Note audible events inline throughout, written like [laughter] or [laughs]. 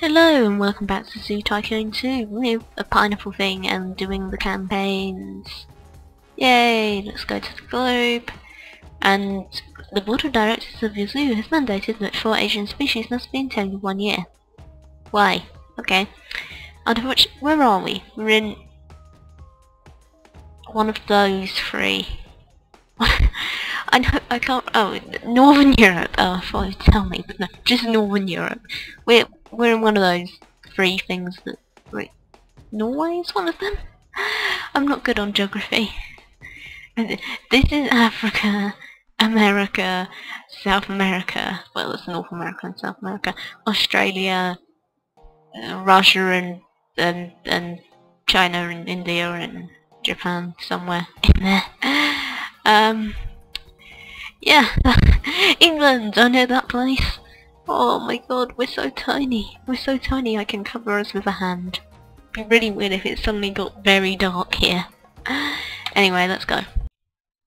Hello and welcome back to Zoo Tycoon 2 with a pineapple thing and doing the campaigns. Yay, let's go to the globe. And the board of directors of your zoo has mandated that four Asian species must be entangled in one year. Why? Okay. Out which, where are we? We're in one of those three. [laughs] I know, I can't, oh, Northern Europe, oh, I thought you'd tell me, but [laughs] no, just Northern Europe. We're, we're in one of those three things that, like, Norway is one of them? [gasps] I'm not good on geography. This is Africa, America, South America, well it's North America and South America, Australia, uh, Russia and, and, and China and India and Japan somewhere in there. [gasps] Um, yeah, [laughs] England, I know that place. Oh my god, we're so tiny. We're so tiny I can cover us with a hand. It'd be really weird if it suddenly got very dark here. [sighs] Anyway, let's go.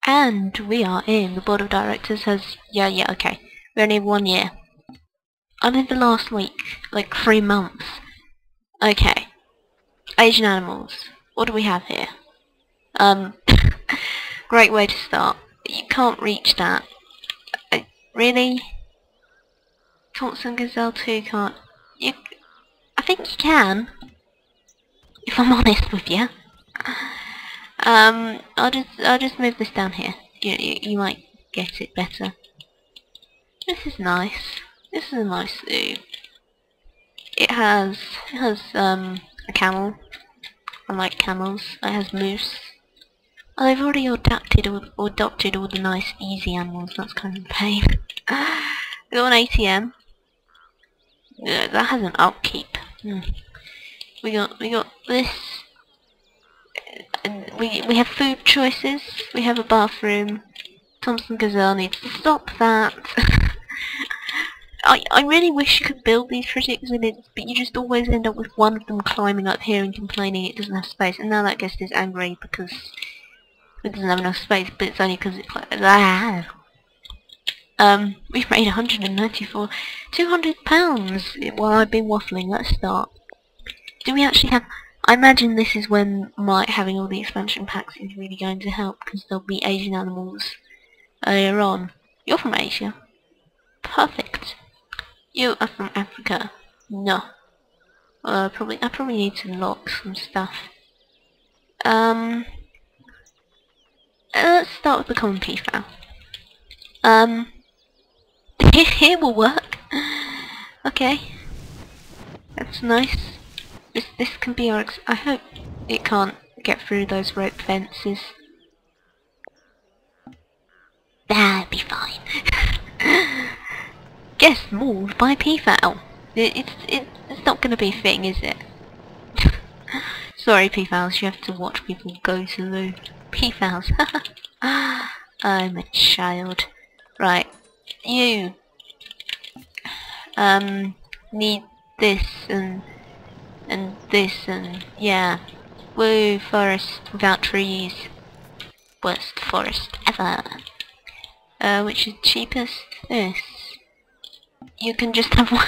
And we are in. The board of directors has... Yeah, yeah, okay. We only have one year. Only the last week. Like three months. Okay. Asian animals. What do we have here? Um, [laughs] great way to start. You can't reach that. I, really? Thompson Gazelle 2 can't... You, I think you can. If I'm honest with you. Um, I'll just I'll just move this down here. You, you, you might get it better. This is nice. This is a nice zoo. It has it has um a camel. I like camels. It has moose. Oh, they've already adapted or, adopted all the nice easy animals. That's kind of a pain. we [laughs] got an ATM. Yeah, that has an upkeep. Hmm. We got we got this and we we have food choices. We have a bathroom. Thompson Gazelle needs to stop that. [laughs] I I really wish you could build these pretty exhibits, but you just always end up with one of them climbing up here and complaining it doesn't have space. And now that guest is angry because it doesn't have enough space, but it's only because it's ah. Um, we've made 194, 200 pounds while I've been waffling. Let's start. Do we actually have? I imagine this is when my having all the expansion packs is really going to help because there'll be Asian animals earlier on. You're from Asia. Perfect. You are from Africa. No. Uh, probably I probably need to lock some stuff. Um. Let's start with the common peafowl. Um. [laughs] Here will work. Okay. That's nice. This this can be our. I hope it can't get through those rope fences. That'd be fine. [laughs] Guess mauled by peafowl. It, it's it, it's not going to be a thing, is it? [laughs] Sorry, peafowls. You have to watch people go to the peafowls. I'm a child. Right, you um need this and and this and yeah. Woo, forest without trees. Worst forest ever. Uh, which is cheapest? This. You can just have [laughs] one.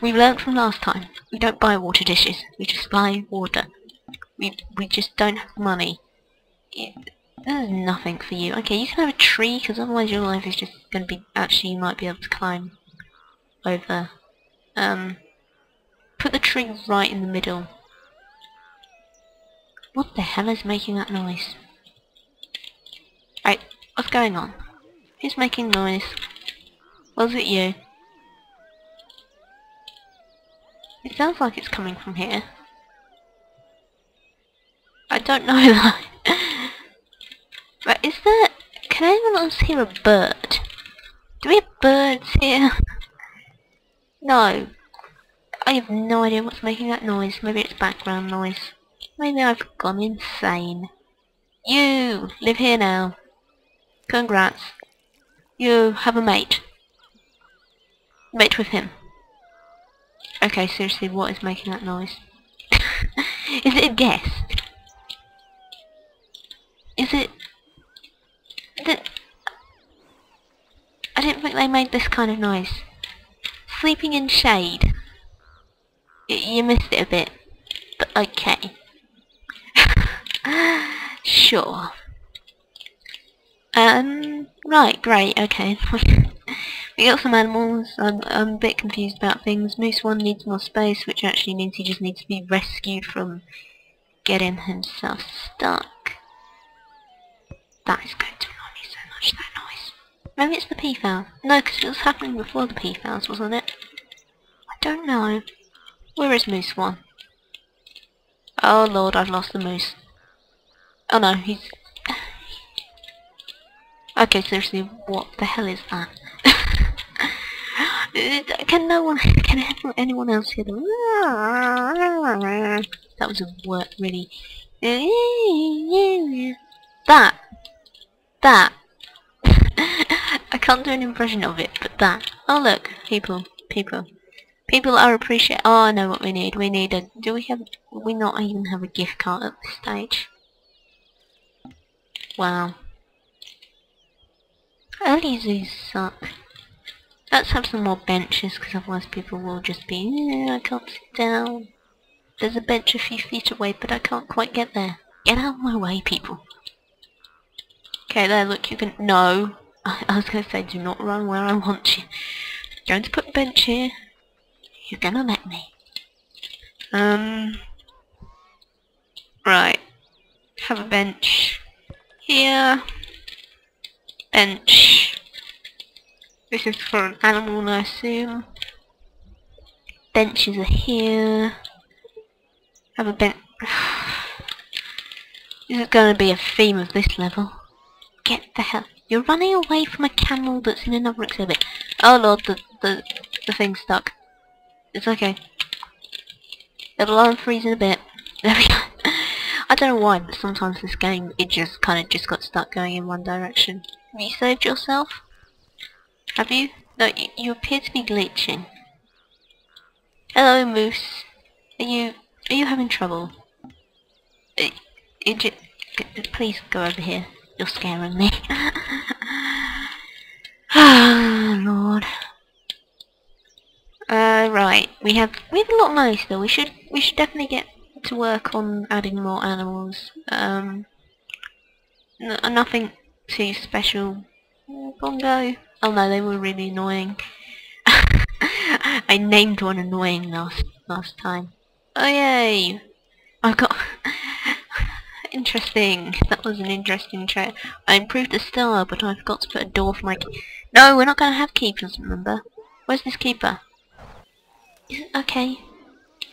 we learned from last time. We don't buy water dishes. We just buy water. We we just don't have money. It, there's nothing for you. Okay, you can have a tree, because otherwise your life is just going to be... Actually, you might be able to climb over. Um, Put the tree right in the middle. What the hell is making that noise? Right, what's going on? Who's making noise? Was it you? It sounds like it's coming from here. I don't know [laughs] that. but is there... Can anyone else hear a bird? Do we have birds here? [laughs] no. I have no idea what's making that noise. Maybe it's background noise. Maybe I've gone insane. You live here now. Congrats. You have a mate. Mate with him. Okay, seriously, what is making that noise? [laughs] is it a guess? Is it... I didn't think they made this kind of noise. Sleeping in shade. you missed it a bit, but okay. [laughs] sure. Um, right, great, okay. [laughs] we got some animals. I'm, I'm a bit confused about things. Moose 1 needs more space, which actually means he just needs to be rescued from getting himself stuck. That is going to annoy me so much, that noise. Maybe it's the peafowl. No, because it was happening before the peafowls, wasn't it? I don't know. Where is Moose 1? Oh lord, I've lost the moose. Oh no, he's... [sighs] okay, seriously, what the hell is that? [laughs] can no one, can anyone else hear [laughs] them? That was a word, really. [laughs] That! That! I can't do an impression of it, but that. Oh look, people, people. People are appreciate. Oh, I know what we need. We need a. Do we have? We not even have a gift card at this stage. Wow. Early zoos suck. Let's have some more benches, because otherwise people will just be, I can't sit down. There's a bench a few feet away, but I can't quite get there. Get out of my way, people. Okay, there, look, you can... No. I, was going to say, do not run where I want you. Going to put bench here. You're gonna let me. Um. Right. Have a bench here. Bench. This is for an animal, I assume. Benches are here. Have a bench. [sighs] this is going to be a theme of this level. Get the hell. You're running away from a camel that's in another exhibit. Oh lord, the the the thing's stuck. It's okay. It'll unfreeze in a bit. [laughs] There we go. I don't know why, but sometimes this game, it just kind of just got stuck going in one direction. Have you saved yourself? Have you? No, you, you appear to be glitching. Hello, Moose. Are you, are you having trouble? Uh, it, it, please go over here. You're scaring me. [sighs] Ah, Lord. Uh, right. We have we have a lot money still. We should we should definitely get to work on adding more animals. Um, nothing too special. Bongo. Oh no, they were really annoying. [laughs] I named one annoying last last time. Oh yay! I've got interesting. That was an interesting trait. I improved the star, but I forgot to put a door for my. key. No, we're not going to have keepers. Remember? Where's this keeper? Is it okay.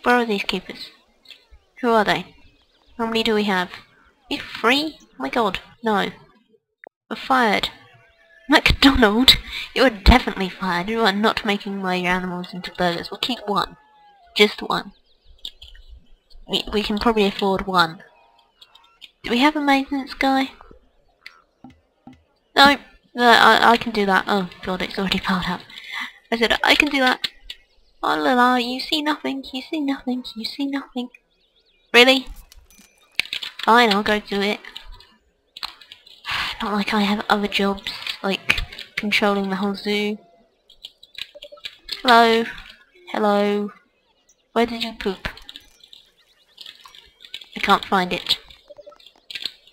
Where are these keepers? Who are they? How many do we have? You three? Oh my god, no. We're fired. [laughs] MacDonald, you are definitely fired. You are not making my animals into burgers. We'll keep one. Just one. We, we can probably afford one. Do we have a maintenance guy? No, no I, I can do that. Oh god, it's already piled up. I said, I can do that. Oh la la, you see nothing, you see nothing, you see nothing. Really? Fine, I'll go do it. [sighs] Not like I have other jobs, like controlling the whole zoo. Hello? Hello? Where did you poop? I can't find it.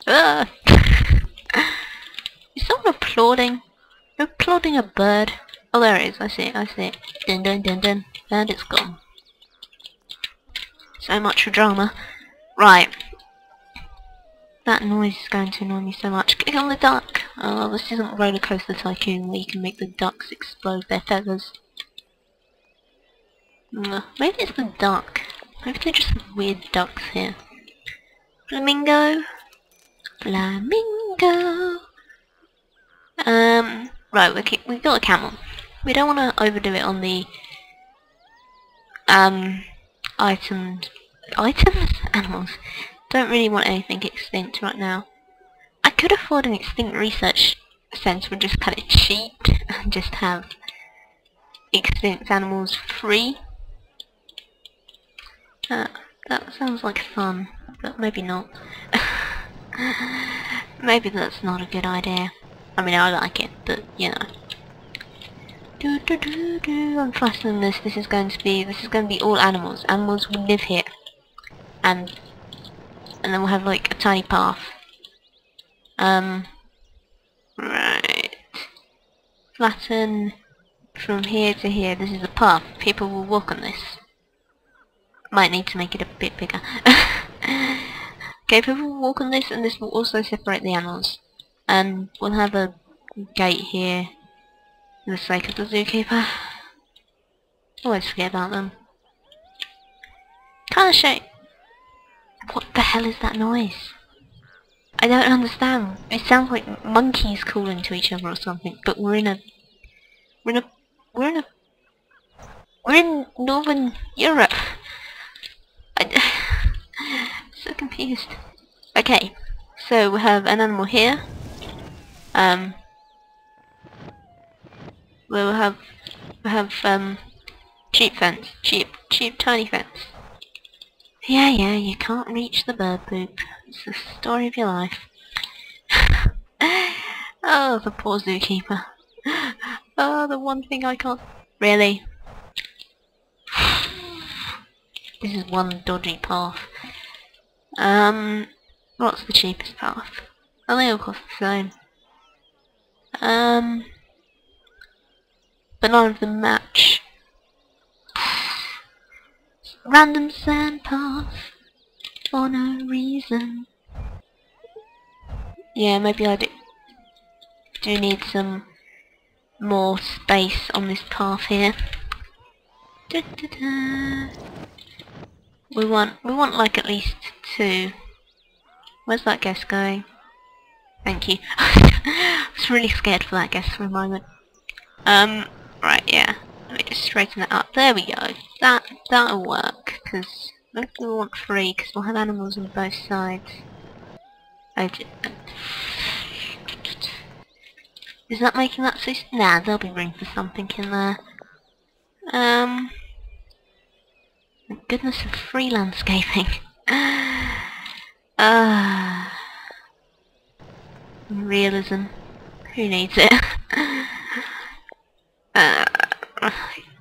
Ah! Is someone applauding? You're applauding a bird. Oh, there it is. I see it. I see it. Dun dun dun dun. And it's gone. So much for drama. Right. That noise is going to annoy me so much. Get on the duck! Oh, this isn't Roller Coaster Tycoon where you can make the ducks explode their feathers. maybe it's the duck. Maybe they're just weird ducks here. Flamingo? Flamingo! Um, right, we we've got a camel. We don't want to overdo it on the um items items? Animals. Don't really want anything extinct right now. I could afford an extinct research centre and just cut it cheap and just have extinct animals free. Uh, that sounds like fun but maybe not [laughs] [laughs] maybe that's not a good idea I mean I like it but you know do do, do, do. I'm fastening this. This is going to be this is going to be all animals. Animals will live here, and and then we'll have like a tiny path. Um. Right. Flatten from here to here. This is the path. People will walk on this. Might need to make it a bit bigger. [laughs] okay, people will walk on this, and this will also separate the animals. And we'll have a gate here for the sake of the zookeeper. Always forget about them. Kinda shame. What the hell is that noise? I don't understand. It sounds like monkeys calling to each other or something, but we're in a... We're in a... We're in a... We're in Northern Europe. Confused. Okay, so we have an animal here. Um, we'll have we have um cheap fence, cheap cheap tiny fence. Yeah, yeah, you can't reach the bird poop. It's the story of your life. [laughs] oh, the poor zookeeper. [laughs] Oh, the one thing I can't... Really? [sighs] this is one dodgy path. Um, what's the cheapest path? Oh, they all cost the same. Um, but none of them match. [sighs] Random sand path for no reason. Yeah, maybe I do, do need some more space on this path here. Da, da, da. We want we want like at least two. Where's that guest going? Thank you. [laughs] I was really scared for that guess for a moment. Um, right, yeah. Let me just straighten that up. There we go. That, that'll work, because we want three, because we'll have animals on both sides. Is that making that so... Nah, there'll be room for something in there. Um... Goodness of free landscaping. Ah... uh, Realism. Who needs it? [laughs] uh,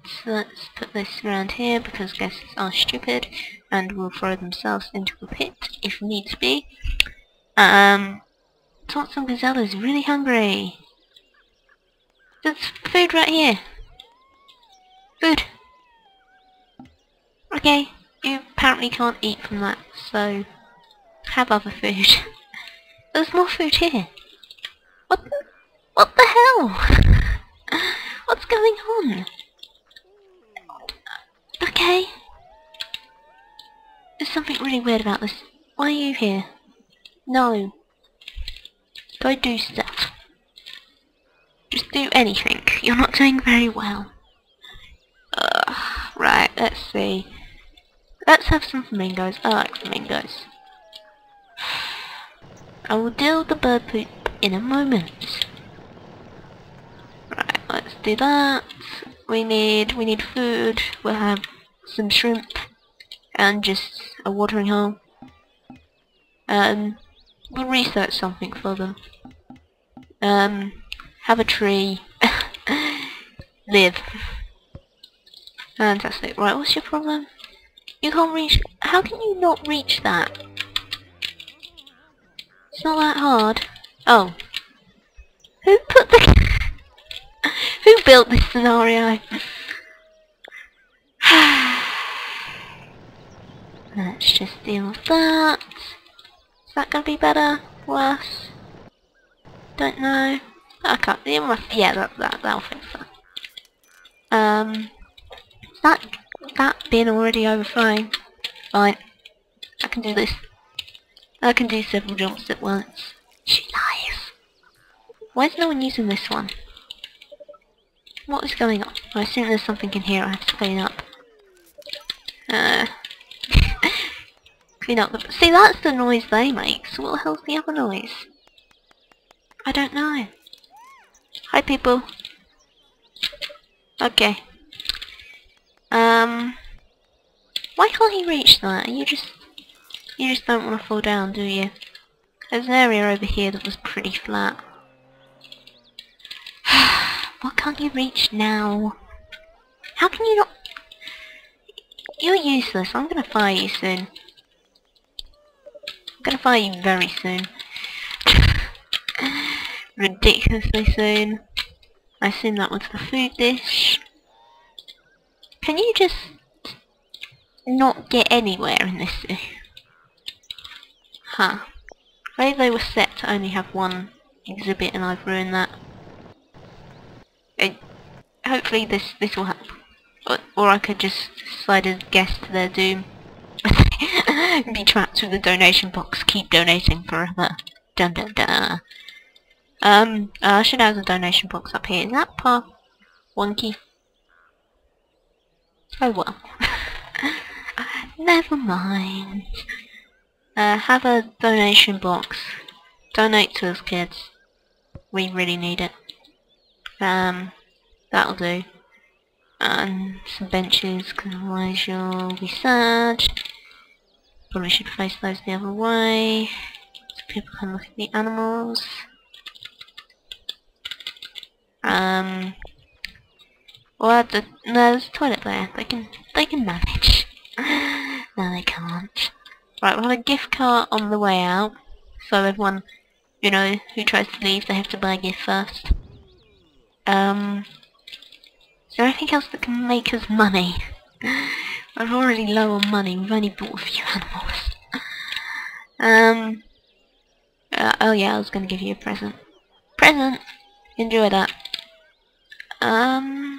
so let's put this around here because guests are stupid and will throw themselves into a pit if needs be. Um, Thompson Gazelle is really hungry. There's food right here. Food. Okay, you apparently can't eat from that, so have other food. [laughs] There's more food here. What the, what the hell? [laughs] What's going on? Okay. There's something really weird about this. Why are you here? No. Go do stuff. Just do anything. You're not doing very well. Right, let's see. Let's have some flamingos. I like flamingos. I will deal with the bird poop in a moment. Right, let's do that. We need we need food. We'll have some shrimp and just a watering hole. Um, we'll research something for them. Um, have a tree. [laughs] Live. Fantastic. Right, what's your problem? You can't reach... How can you not reach that? It's not that hard. Oh. Who put the... [laughs] Who built this scenario? [sighs] Let's just deal with that. Is that gonna be better? Worse? Don't know. I can't. Yeah, that that that'll fix that. Um, that that bin already overflowing. Fine. I can do this. I can do several jumps at once. She lies. Why is no one using this one? What is going on? I assume there's something in here I have to clean up. Uh, [laughs] clean up the... See, that's the noise they make, so what the hell's the other noise? I don't know. Hi, people. Okay. Um... Why can't he reach that? You just... You just don't want to fall down, do you? There's an area over here that was pretty flat. [sighs] Why can't you reach now? How can you not... You're useless. I'm gonna fire you soon. I'm gonna fire you very soon. [sighs] Ridiculously soon. I assume that was the food dish. Can you just not get anywhere in this? Huh. Maybe they were set to only have one exhibit and I've ruined that. It, hopefully this this will help. Or, or I could just slide a guest to their doom. [laughs] Be trapped with the donation box, keep donating forever. Dun dun dun. Um, uh, I should have the donation box up here. Is that part wonky? Oh well. [laughs] Never mind. Uh, have a donation box. Donate to us kids. We really need it. Um, that'll do. And some benches, be sad. Probably should face those the other way. So people can look at the animals. Um, well, the, no, there's a toilet there. They can, they can manage. [laughs] no, they can't. Right, we'll have a gift cart on the way out. So everyone, you know, who tries to leave, they have to buy a gift first. Um, is there anything else that can make us money? [laughs] I'm already low on money. We've only bought a few animals. [laughs] um, uh, oh yeah, I was going to give you a present. Present! Enjoy that. Um,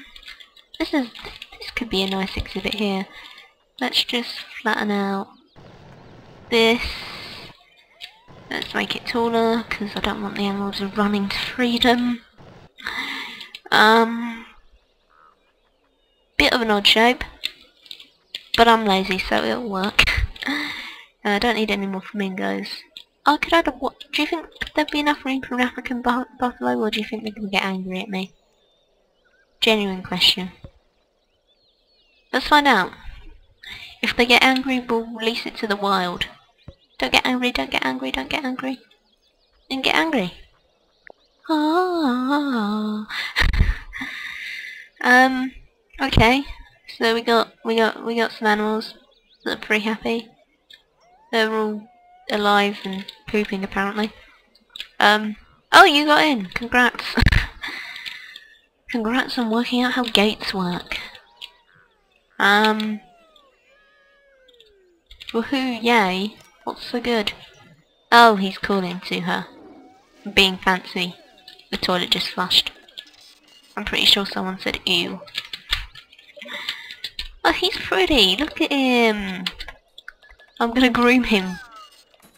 this [laughs] is, this could be a nice exhibit here. Let's just flatten out this. Let's make it taller, because I don't want the animals running to freedom. Um, bit of an odd shape, but I'm lazy, so it'll work. [laughs] I don't need any more flamingos. I could add a what? Do you think there'd be enough room for an African buffalo, or do you think they're gonna get angry at me? Genuine question. Let's find out. If they get angry, we'll release it to the wild. Don't get angry, don't get angry, don't get angry. Don't get angry. Ah. [laughs] um, okay. So we got we got we got some animals that are pretty happy. They're all alive and pooping apparently. Um oh you got in, congrats. [laughs] congrats on working out how gates work. Um Woohoo, yay. What's so good? Oh, he's calling to her. Being fancy. The toilet just flushed. I'm pretty sure someone said ew. Oh, he's pretty. Look at him. I'm gonna groom him.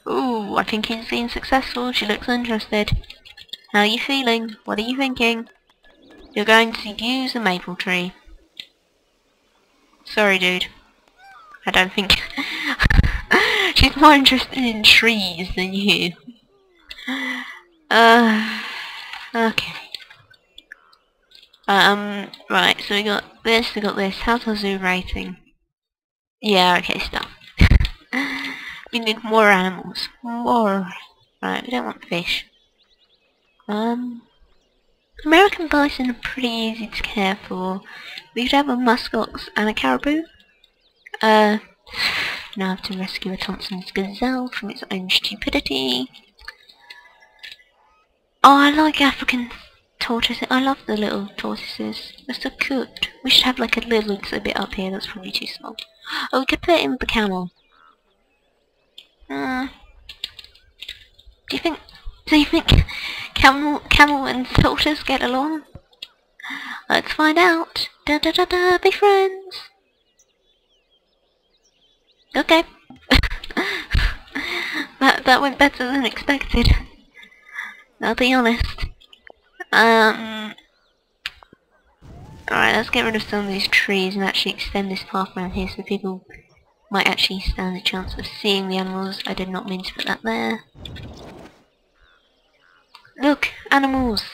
Ooh, I think he's being successful. She looks interested. How are you feeling? What are you thinking? You're going to use a maple tree. Sorry, dude. I don't think... [laughs] She's more interested in trees than you. Uh, okay. Um, right, so we got this, we got this. How's the zoo rating? Yeah, okay, stop. [laughs] we need more animals. More. Right, we don't want fish. Um, American bison are pretty easy to care for. We could have a muskox and a caribou. Uh, now I have to rescue a Thompson's gazelle from its own stupidity. Oh, I like African tortoises. I love the little tortoises. They're so cute. We should have like a little exhibit up here. That's probably too small. Oh, we could put it in the camel. Uh, do you think? Do you think camel, camel and tortoise get along? Let's find out. Da da da da. Be friends. Okay. [laughs] that that went better than expected. I'll be honest. Um. Alright, let's get rid of some of these trees and actually extend this path around here so people might actually stand a chance of seeing the animals. I did not mean to put that there. Look! Animals!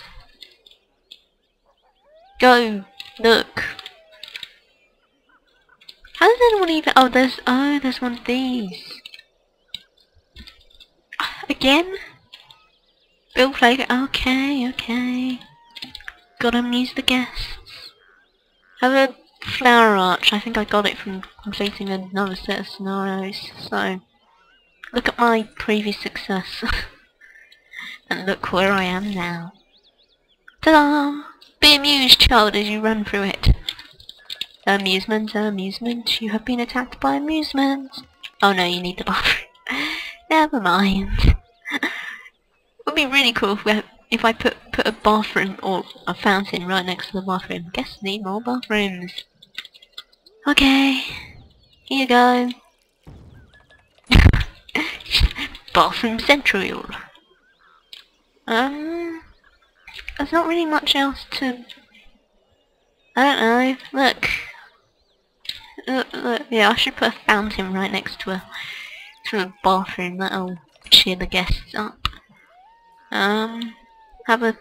Go! Look! How does anyone even... Oh, there's... Oh, there's one of these. Ah, again? Bill Flake. Okay, okay. gotta amuse the guests. Have a flower arch. I think I got it from completing another set of scenarios. So, look at my previous success. [laughs] and look where I am now. Ta-da! Be amused, child, as you run through it. Amusement, amusement, you have been attacked by amusement. Oh no, you need the bathroom. [laughs] Never mind. It [laughs] would be really cool if, we, if I put put a bathroom or a fountain right next to the bathroom. Guess need more bathrooms. Okay, here you go. [laughs] bathroom central. Um, there's not really much else to. I don't know. Look. Look, look, yeah, I should put a fountain right next to a to a bathroom. That'll cheer the guests up. Um, have a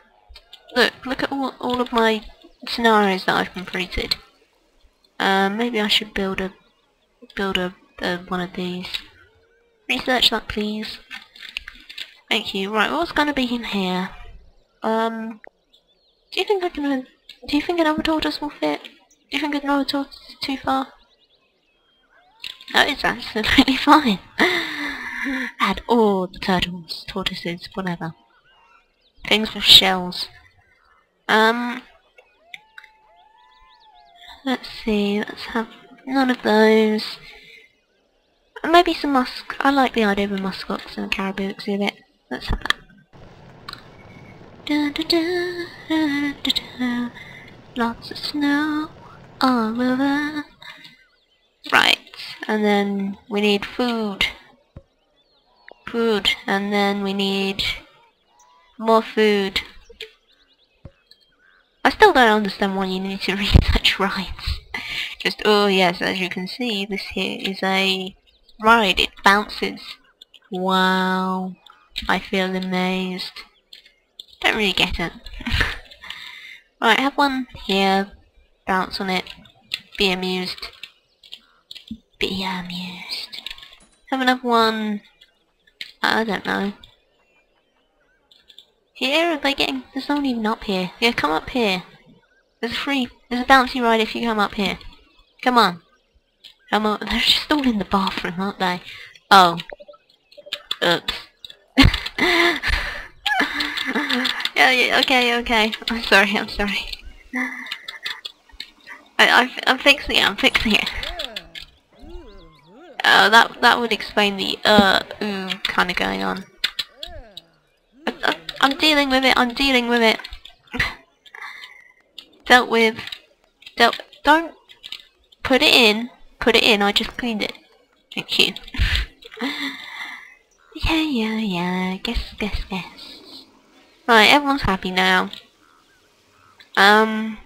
look. Look at all all of my scenarios that I've completed. Um, maybe I should build a build a, a one of these. Research that, please. Thank you. Right, what's going to be in here? Um, do you think I can? Do you think another tortoise will fit? Do you think another tortoise is too far? No, it's absolutely [laughs] fine. [laughs] Add all the turtles, tortoises, whatever. Things with shells. Um, let's see, let's have none of those. Maybe some musk. I like the idea of a muskox and a caribou exhibit. Have. Da, da, da, da, da, Lots of snow all over. Right, and then we need food. Food, and then we need more food. I still don't understand why you need to [laughs] read such rides. Just, oh yes, as you can see, this here is a ride. It bounces. Wow. I feel amazed. Don't really get it. [laughs] right, have one here. Bounce on it. Be amused. Be amused. Have another one. I don't know. Here, are they getting... There's no one even up here. Yeah, come up here. There's a free... There's a bouncy ride if you come up here. Come on. Come on. [laughs] They're just all in the bathroom, aren't they? Oh. Oops. Yeah, yeah, okay, okay. I'm sorry, I'm sorry. I, I, I'm fixing it, I'm fixing it. Uh, that that would explain the uh ooh kind of going on. I'm dealing with it, I'm dealing with it. Dealt with. Dealt. Don't put it in. Put it in, I just cleaned it. Thank you. [laughs] yeah, yeah, yeah. Guess, guess, guess. Right, everyone's happy now. Um.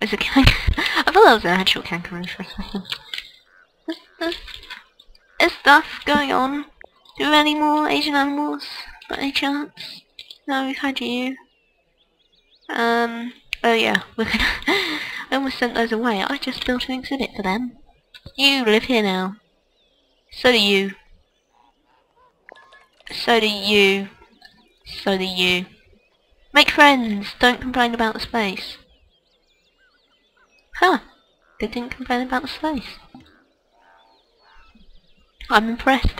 There's a kangaroo. I thought that was an actual kangaroo for a second. There's, there's stuff going on. Do we have any more Asian animals? By any chance? No, we've had you. Um, oh yeah, we're gonna... I almost sent those away. I just built an exhibit for them. You live here now. So do you. So do you. So do you. Make friends! Don't complain about the space. Huh. They didn't complain about the space. I'm impressed.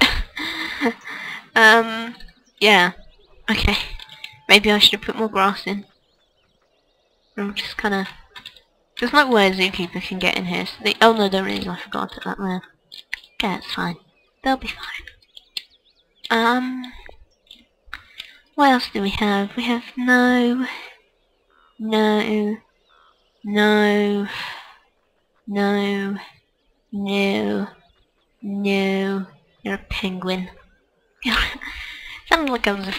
[laughs] um, yeah. Okay. Maybe I should have put more grass in. I'm just kind of... There's no way a zookeeper can get in here. So they, oh no, there is. I forgot to that there. Okay, it's fine. They'll be fine. Um... What else do we have? We have no... No... No... No... No... No... You're a penguin. [laughs] Sounded like I was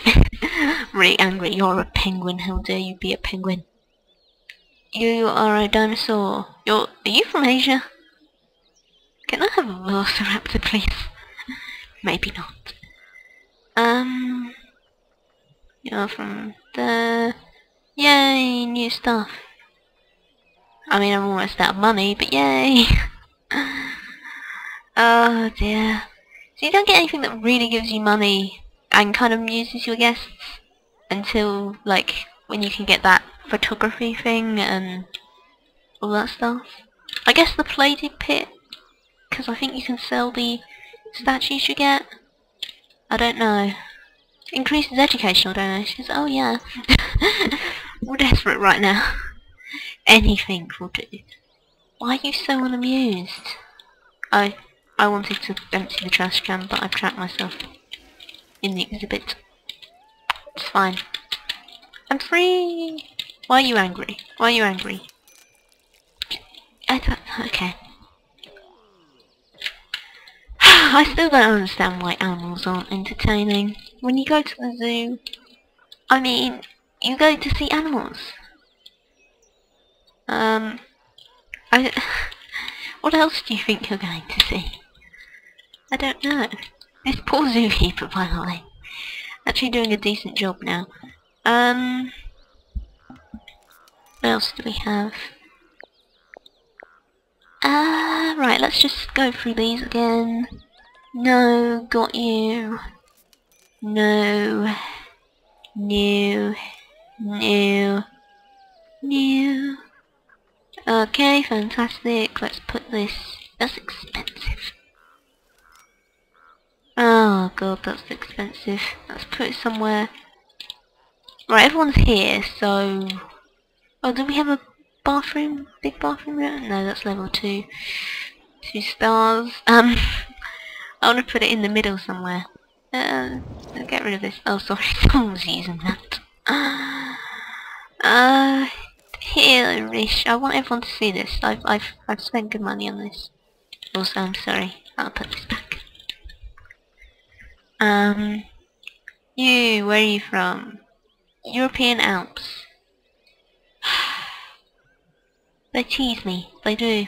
really angry. You're a penguin. How dare you be a penguin? You are a dinosaur. You're... Are you from Asia? Can I have a velociraptor, please? [laughs] Maybe not. Um... You're from the... Yay, new stuff. I mean, I'm almost out of money, but yay! [laughs] oh dear. So you don't get anything that really gives you money and kind of amuses your guests until, like, when you can get that photography thing and all that stuff. I guess the plated pit, because I think you can sell the statues you get. I don't know. Increases educational donations. Oh yeah. [laughs] We're desperate right now. Anything will do. Why are you so unamused? I I wanted to empty the trash can, but I've trapped myself in the exhibit. It's fine. I'm free! Why are you angry? Why are you angry? I thought, okay. I still don't understand why animals aren't entertaining. When you go to the zoo, I mean, you go to see animals. Um, I, [sighs] what else do you think you're going to see? I don't know. This poor zookeeper, by the way. Actually doing a decent job now. Um, what else do we have? Ah, uh, right, let's just go through these again. No, got you. No. New. New. New. Okay, fantastic. Let's put this... That's expensive. Oh god, that's expensive. Let's put it somewhere... Right, everyone's here, so... Oh, do we have a bathroom? Big bathroom? No, that's level 2. Two stars. Um, I want to put it in the middle somewhere. Uh, get rid of this. Oh, sorry, [laughs] someone's using that. Uh, here, Rish. I want everyone to see this. I've, I've, I've spent good money on this. Also, I'm sorry. I'll put this back. Um, you, where are you from? European Alps. [sighs] they tease me. They do.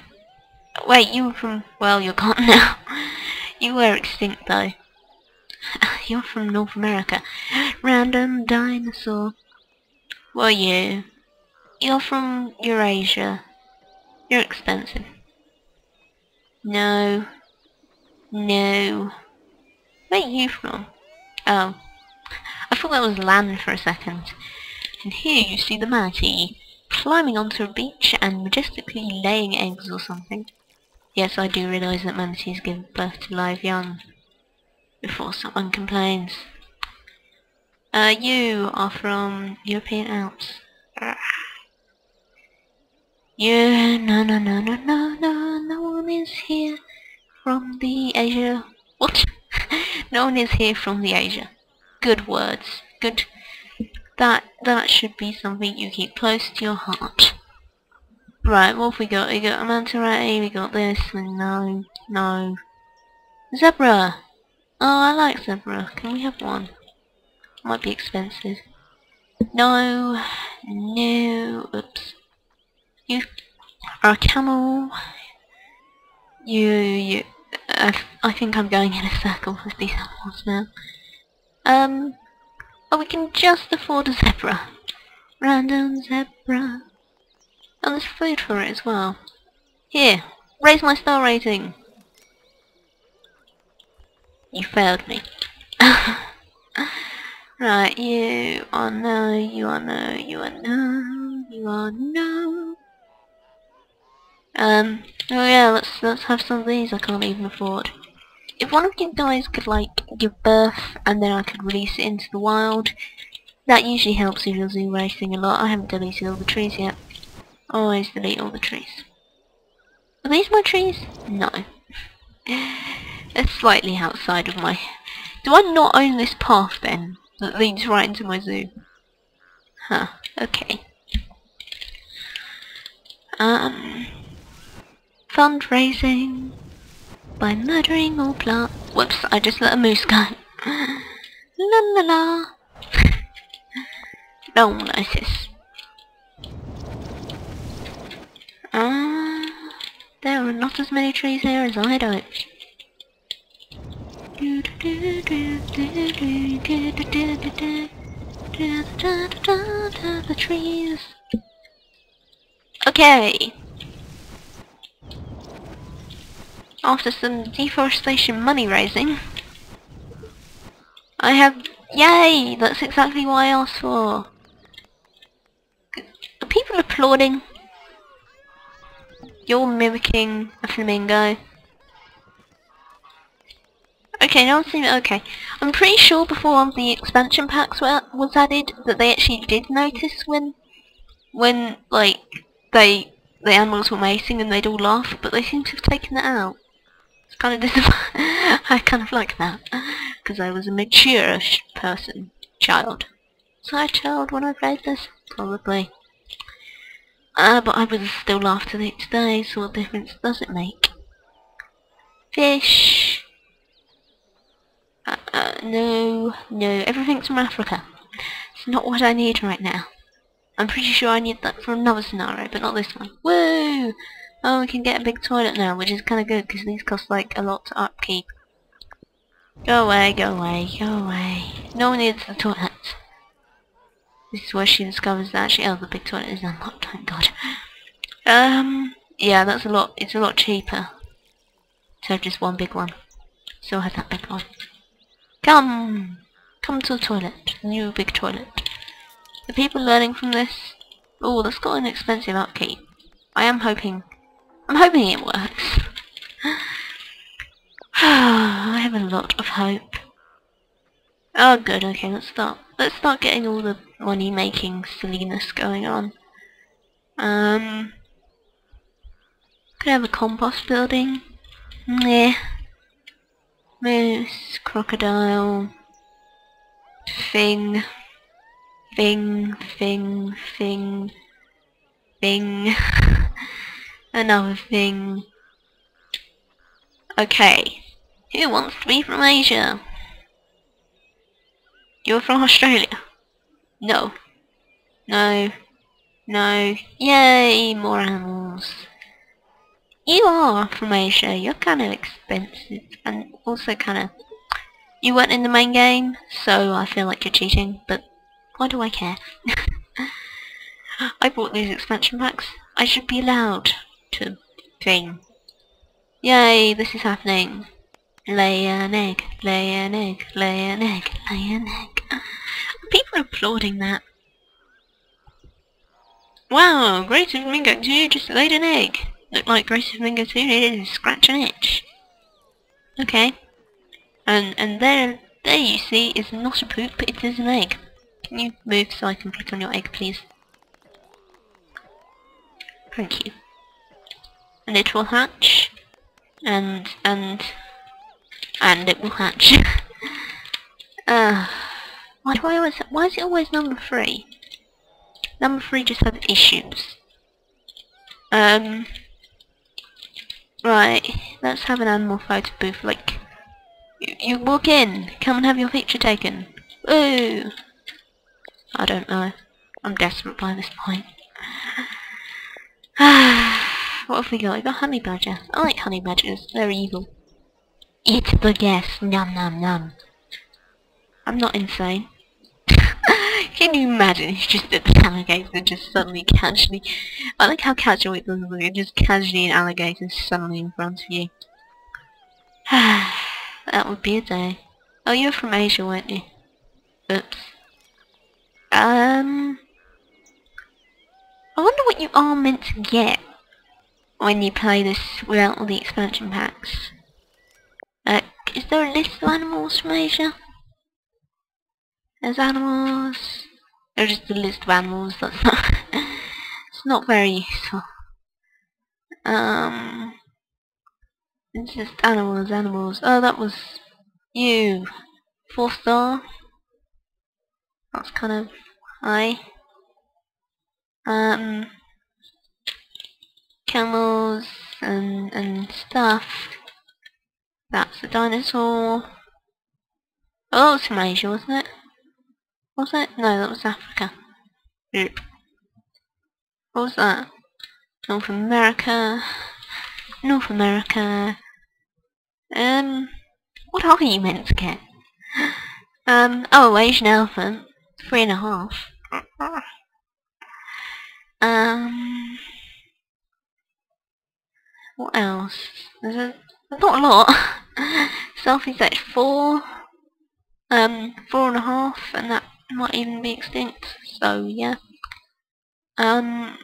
Wait, you were from... Well, you're gone [laughs] now. You were extinct, though. [laughs] You're from North America. Random dinosaur. Were you? You're from Eurasia. You're expensive. No. No. Where are you from? Oh. I thought that was land for a second. And here you see the manatee climbing onto a beach and majestically laying eggs or something. Yes, I do realise that manatees give birth to live young before someone complains. Uh, you are from European Alps. Yeah, no, no, no, no, no, no, no one is here from the Asia. What? [laughs] no one is here from the Asia. Good words. Good. That that should be something you keep close to your heart. Right, what have we got? We got a manta we got this, and no, no. Zebra! Oh, I like zebra. Can we have one? Might be expensive. No, no, oops. You are a camel. You, you, uh, I think I'm going in a circle with these animals now. Um, oh, we can just afford a zebra. Random zebra. And there's food for it as well. Here, raise my star rating. You failed me. [laughs] right, you are no, you are no, you are no, you are no. Um, oh yeah, let's let's have some of these I can't even afford. If one of you guys could like give birth and then I could release it into the wild, that usually helps with your zoo racing a lot. I haven't deleted all the trees yet. Always delete all the trees. Are these my trees? No. it's slightly outside of my... Do I not own this path then? That leads right into my zoo? Huh, okay. Um fundraising by murdering all plants. Whoops, I just let a moose go. [laughs] la la la. [laughs] one notice. Ah, uh, there are not as many trees here as I'd hoped. The trees. Okay. after some deforestation money raising, I have... Yay! That's exactly what I asked for. Are people applauding. You're mimicking a flamingo. Okay, now I'm seeing it okay. I'm pretty sure before the expansion packs were was added that they actually did notice when when like they the animals were mating and they'd all laugh, but they seem to have taken that out. It's kind of [laughs] disappointing. I kind of like that because I was a mature person, child. Was I a child when I played this? Probably. Uh, but I would still laugh to it today, so what difference does it make? Fish! Uh, uh, no, no, everything's from Africa. It's not what I need right now. I'm pretty sure I need that for another scenario, but not this one. Woo! Oh, we can get a big toilet now, which is kind of good, because these cost like a lot to upkeep. Go away, go away, go away. No one needs the toilet. This is where she discovers that actually, oh, the big toilet is unlocked, thank god. Um, yeah, that's a lot, it's a lot cheaper to have just one big one. So I have that big one. Come! Come to the toilet, the new big toilet. The people learning from this... Oh, that's got an expensive upkeep. I am hoping... I'm hoping it works. [sighs] I have a lot of hope. Oh good, okay, let's start. Let's start getting all the money making silliness going on. Um could have a compost building. Yeah. Moose, crocodile, thing. Thing, thing, thing, thing, [laughs] another thing. Okay, who wants to be from Asia? You're from Australia? No. No. No. Yay, more animals. You are from Asia, you're kind of expensive and also kind of... You weren't in the main game, so I feel like you're cheating, but why do I care? [laughs] I bought these expansion packs. I should be allowed to thing. Yay, this is happening. Lay an egg, lay an egg, lay an egg, lay an egg. People applauding that. Wow, Grace of Mingo 2 just laid an egg. Looked like Grace of Mingo 2 needed to scratch an itch. Okay. And and there there you see is not a poop, it is an egg. Can you move so I can click on your egg, please? Thank you. And it will hatch. And, and, and it will hatch. uh, [laughs] why do I always, why is it always number three? Number three just has issues. Um, right, let's have an animal photo booth, like, you, you walk in, come and have your picture taken. Woo! I don't know. I'm desperate by this point. [sighs] what have we got? We got honey badger. I like honey badgers. They're evil. It's the guest. Num num num. I'm not insane. Can you imagine if just at the alligator and just suddenly casually... I like how casual it does look. Just casually an alligator suddenly in front of you. [sighs] that would be a day. Oh, you're from Asia, weren't you? Oops. Um, I wonder what you are meant to get when you play this without all the expansion packs. Uh, is there a list of animals from Asia? There's animals. Just a list of animals. That's not. it's not very useful. Um, it's just animals, animals. Oh, that was you. Four star. That's kind of high. Um, camels and, and stuff. That's a dinosaur. Oh, it's Asia, wasn't it? Was it? No, that was Africa. Yep. What was that? North America. North America. Um, what are you meant to get? Um, oh, Asian elephant. Three and a half. Um, what else? There's a not a lot. [laughs] Selfie's at four. Um, four and a half, and that might even be extinct. So yeah. Um,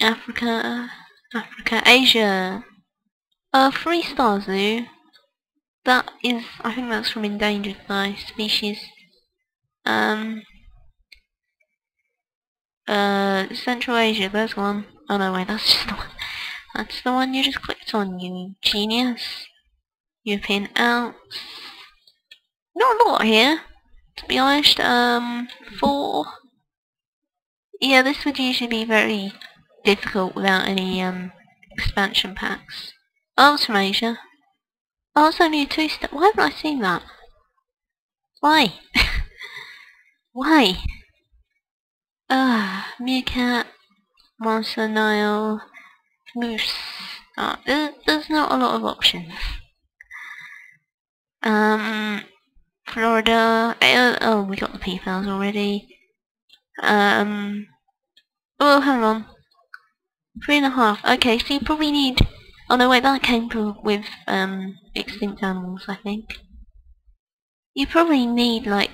Africa, Africa, Asia. Uh, three star zoo. That is, I think that's from endangered by species. Um, uh, Central Asia, there's one. Oh no, wait, that's [laughs] just the one. That's the one you just clicked on, you genius. European Alps. Not a lot here, to be honest. Um, four. Yeah, this would usually be very difficult without any um expansion packs. It's from Asia. Oh, it's only a two step. Why haven't I seen that? Why? [laughs] Why? Ah, meerkat, monster Nile, moose. Oh, there's, there's not a lot of options. Um, Florida. Uh, oh, we got the PFLs already. Um. Oh, hang on. Three and a half. Okay, so you probably need. Oh no, wait, that came with um extinct animals, I think. You probably need like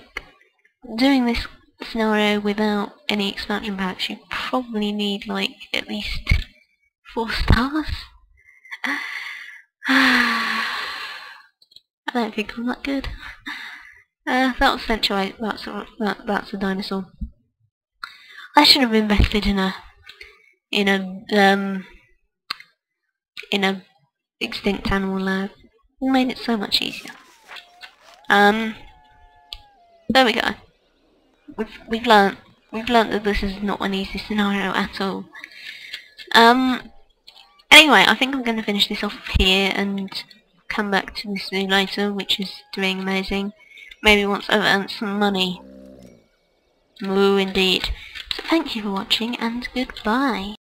doing this scenario without any expansion packs. You probably need like at least four stars. [sighs] [sighs] I don't think I'm that good. [laughs] Uh, that. That's a, that, that's a dinosaur. I should have invested in a in a um in a extinct animal lab. It made it so much easier. Um, there we go. We've we've learnt we've learnt that this is not an easy scenario at all. Um. Anyway, I think I'm going to finish this off here and come back to this new later, which is doing amazing. Maybe once I've earned some money. Moo indeed. So thank you for watching and goodbye.